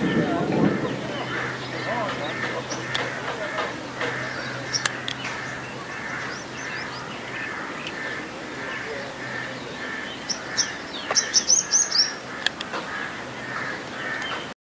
Yeah.